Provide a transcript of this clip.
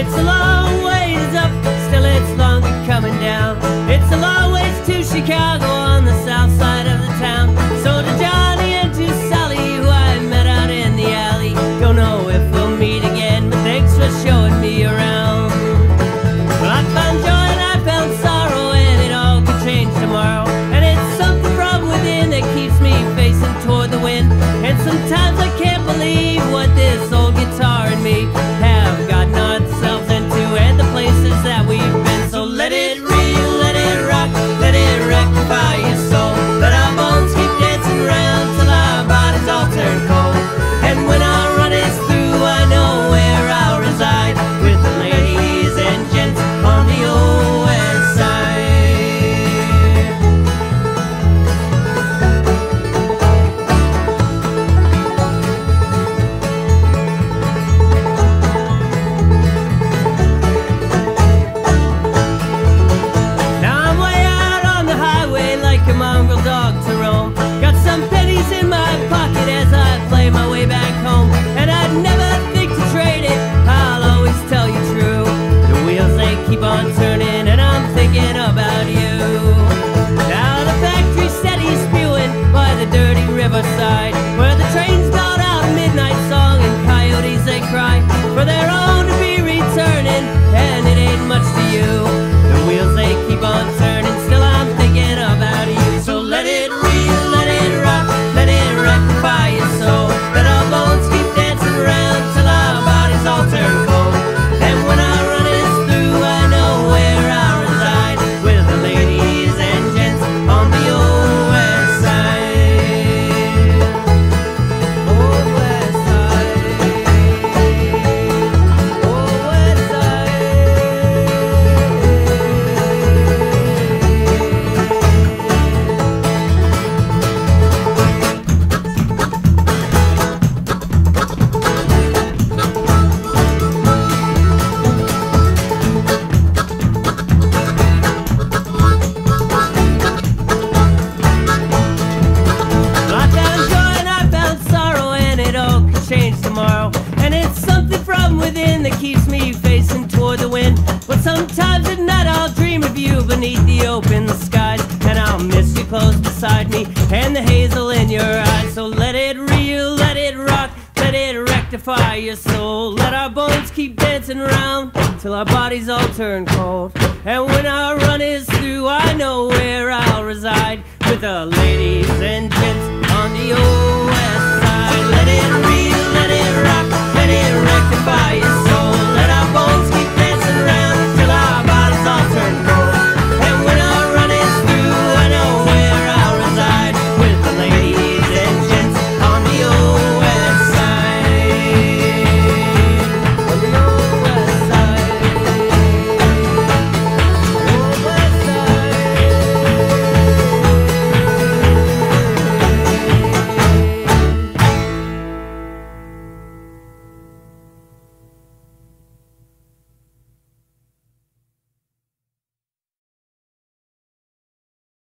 It's love. that keeps me facing toward the wind. But sometimes at night I'll dream of you beneath the open skies, and I'll miss you close beside me and the hazel in your eyes. So let it reel, let it rock, let it rectify your soul. Let our bones keep dancing around till our bodies all turn cold. And when our run is through, I know where I'll reside with the ladies